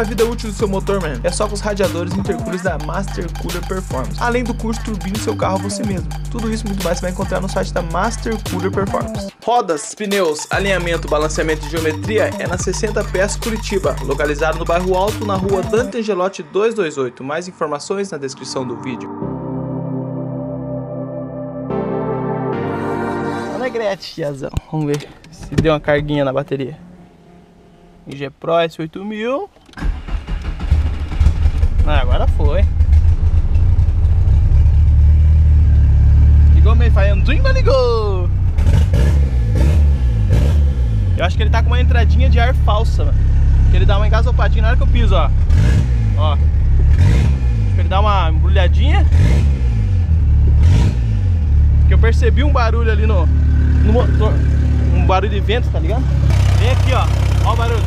a vida útil do seu motor, mano, é só com os radiadores intercoolers da Master Cooler Performance. Além do curso turbina seu carro você mesmo. Tudo isso e muito mais você vai encontrar no site da Master Cooler Performance. Rodas, pneus, alinhamento, balanceamento e geometria é na 60 PS Curitiba, localizado no bairro Alto, na rua Dante Angelotti 228. Mais informações na descrição do vídeo. Alegrete, Tiazão. Vamos ver se deu uma carguinha na bateria. IG Pro S8000. Ah, agora foi. Ligou meio falhando. Dwingma ligou! Eu acho que ele tá com uma entradinha de ar falsa, mano. Que ele dá uma engasopadinha na hora que eu piso, ó. Ó. Ele dá uma embrulhadinha. Que eu percebi um barulho ali no, no motor. Um barulho de vento, tá ligado? Vem aqui, ó. Ó o barulho.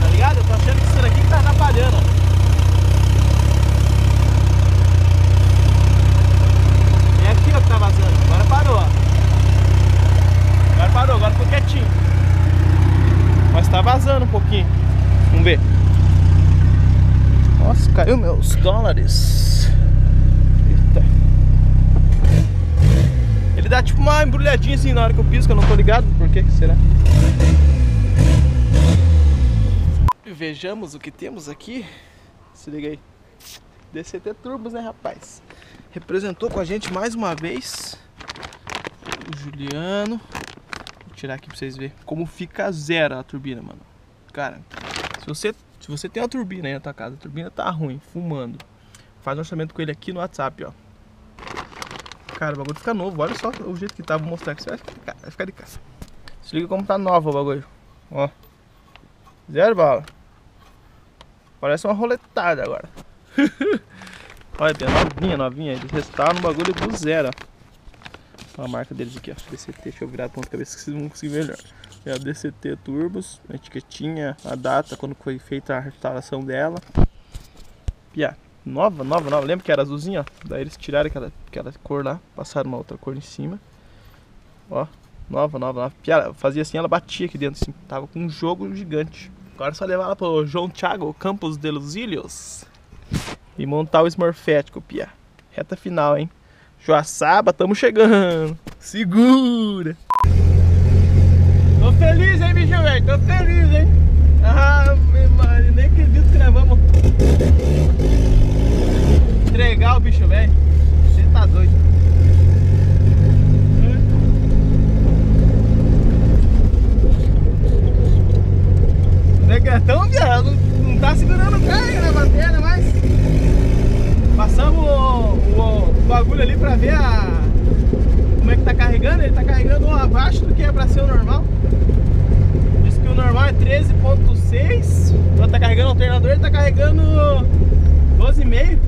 Tá ligado? Eu tô achando que isso É aqui, ó, que tá vazando. Agora parou. Agora parou, agora ficou quietinho. Mas tá vazando um pouquinho. Vamos ver. Nossa, caiu meus dólares. Eita. Ele dá tipo uma embrulhadinha assim na hora que eu piso, que eu não tô ligado. Por que será? Vejamos o que temos aqui. Se liga aí. DCT Turbos, né, rapaz? Representou com a gente mais uma vez o Juliano. Vou tirar aqui pra vocês verem como fica zero a turbina, mano. Cara, se você, se você tem uma turbina aí na tua casa, a turbina tá ruim, fumando, faz um orçamento com ele aqui no WhatsApp, ó. Cara, o bagulho fica novo. Olha só o jeito que tá. Vou mostrar aqui. Você vai ficar, vai ficar de cara. Se liga como tá nova o bagulho. Ó. Zero bala. Parece uma roletada agora. Olha, bem novinha, novinha. Eles restaram no bagulho do zero, ó. A marca deles aqui, ó. DCT. Deixa eu virar a ponta cabeça que vocês vão conseguir melhor. É a DCT Turbos. A etiquetinha, a data, quando foi feita a restauração dela. Piá. Nova, nova, nova. Lembra que era azulzinha, ó? Daí eles tiraram aquela, aquela cor lá, passaram uma outra cor em cima. Ó, nova, nova, nova. Piara, fazia assim, ela batia aqui dentro, assim. Tava com um jogo gigante. Agora é só levar ela pro João Thiago Campos de los Ilhos. E montar o Smurfético, Pia. Reta final, hein? Joaçaba, tamo chegando. Segura. Tô feliz, hein, bicho, velho? Tô feliz, hein? Ah, meu mano, nem acredito que nós vamos entregar o bicho velho. Você tá doido. Negatão, viado, não, não tá segurando carga na bateria, mas passamos o, o, o bagulho ali pra ver a como é que tá carregando. Ele tá carregando abaixo do que é pra ser o normal. Diz que o normal é 13.6. Quando tá carregando o alternador, ele tá carregando 12,5.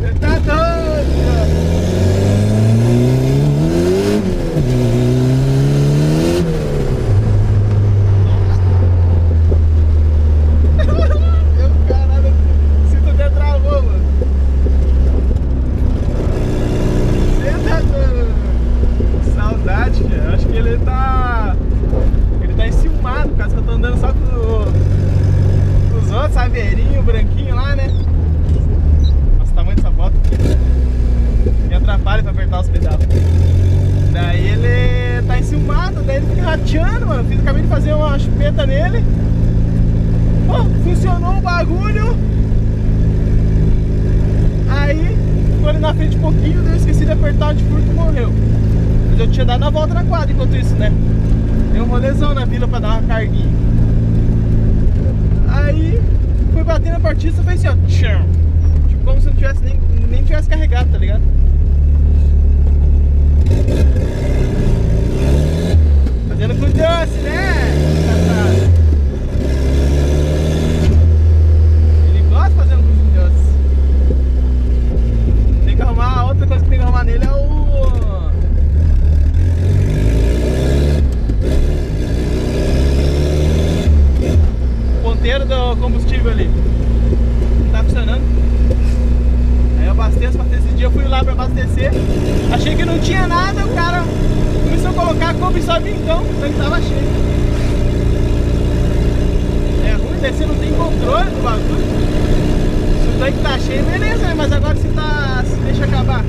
Você tá doido, cara. Meu caralho, sinto até travou, mano. Você tá doido. Saudade, cara. Acho que ele tá. Ele tá enciumado, por causa que eu tô andando só com, com os outros, saveirinho, branquinho lá, né? Nossa, o tamanho dessa moto aqui. Me atrapalha pra apertar os pedais. Daí ele tá enciumado, rateando, mano. Fiz, acabei de fazer uma chupeta nele. Pô, funcionou o bagulho. Aí, ficou ali na frente um pouquinho, eu esqueci de apertar o de furto e morreu. Mas eu tinha dado a volta na quadra enquanto isso, né? Deu um rolezão na vila pra dar uma carguinha. Aí, fui bater na partida e fez assim, ó. Tipo, como se não tivesse nem, nem tivesse carregado, tá ligado? Fazendo com doce, né? Ele gosta de fazer um com doce. Tem que arrumar, outra coisa que tem que arrumar nele é o. até você não tem controle do bagulho. Se o tanque tá cheio, beleza, né? mas agora você tá. Deixa acabar.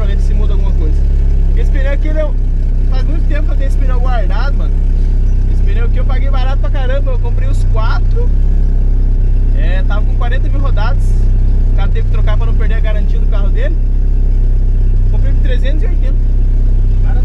pra ver se muda alguma coisa. Esse pneu aqui, ele é... faz muito tempo que eu tenho esse pneu guardado, mano. Esse pneu aqui eu paguei barato pra caramba, eu comprei os quatro. É, tava com 40 mil rodadas. O cara teve que trocar pra não perder a garantia do carro dele. Comprei por 380. Cara,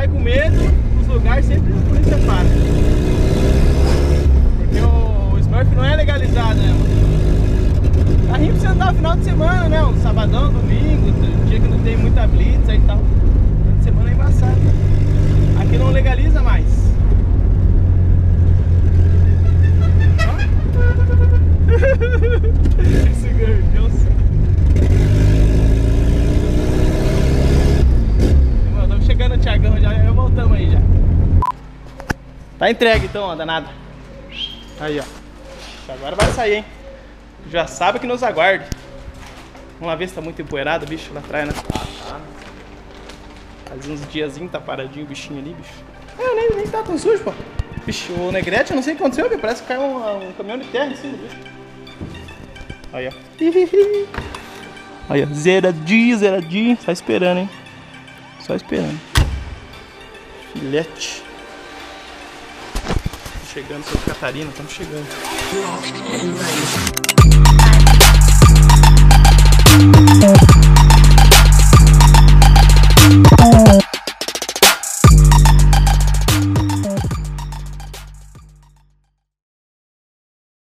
sai com medo os lugares, sempre a polícia para. Porque o, o Smurf não é legalizado, né? Tá Carrinho precisa andar final de semana, né? Um sabadão, domingo, dia que não tem muita blitz aí e tal. Final de semana é embaçado. Aqui não legaliza mais. Tá entregue então, ó, danada. Aí, ó. Agora vai sair, hein? Já sabe que nos aguarde. Vamos lá ver se tá muito empoeirado o bicho lá atrás, né? Ah, tá. Faz uns diazinhos, tá paradinho o bichinho ali, bicho. É, nem, nem tá tão sujo, pô. Bicho, o Negrete, eu não sei o que aconteceu, bicho. Parece que caiu um, um caminhão de terra em cima do bicho. Aí, ó. Aí, ó. Zeradinho, zeradinho. Só esperando, hein? Só esperando. Filete. Estamos chegando, Santa Catarina, estamos chegando.